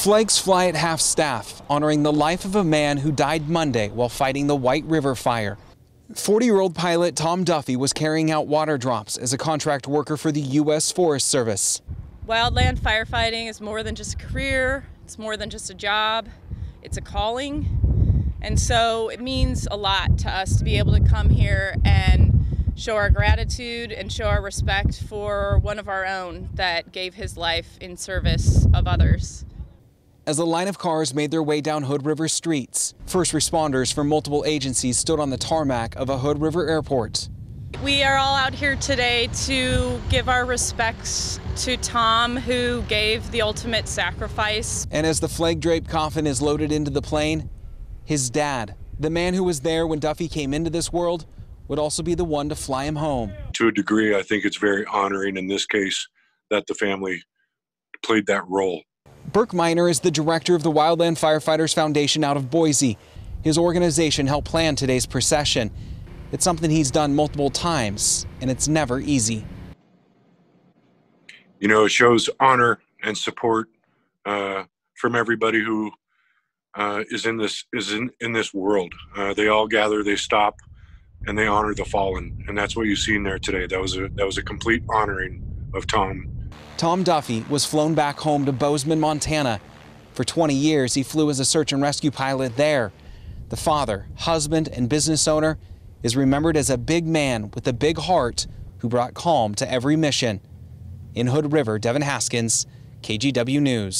Flags fly at half staff, honoring the life of a man who died Monday while fighting the White River fire. 40 year old pilot Tom Duffy was carrying out water drops as a contract worker for the U.S. Forest Service. Wildland firefighting is more than just a career, it's more than just a job, it's a calling. And so it means a lot to us to be able to come here and show our gratitude and show our respect for one of our own that gave his life in service of others. As a line of cars made their way down Hood River streets, first responders from multiple agencies stood on the tarmac of a Hood River airport. We are all out here today to give our respects to Tom, who gave the ultimate sacrifice. And as the flag draped coffin is loaded into the plane, his dad, the man who was there when Duffy came into this world, would also be the one to fly him home. To a degree, I think it's very honoring in this case that the family played that role. Burk Minor is the director of the Wildland Firefighters Foundation out of Boise. His organization helped plan today's procession. It's something he's done multiple times, and it's never easy. You know, it shows honor and support uh, from everybody who uh, is in this is in, in this world. Uh, they all gather, they stop, and they honor the fallen, and that's what you see in there today. That was a that was a complete honoring of Tom. Tom Duffy was flown back home to Bozeman, Montana. For 20 years, he flew as a search and rescue pilot there. The father, husband, and business owner is remembered as a big man with a big heart who brought calm to every mission. In Hood River, Devin Haskins, KGW News.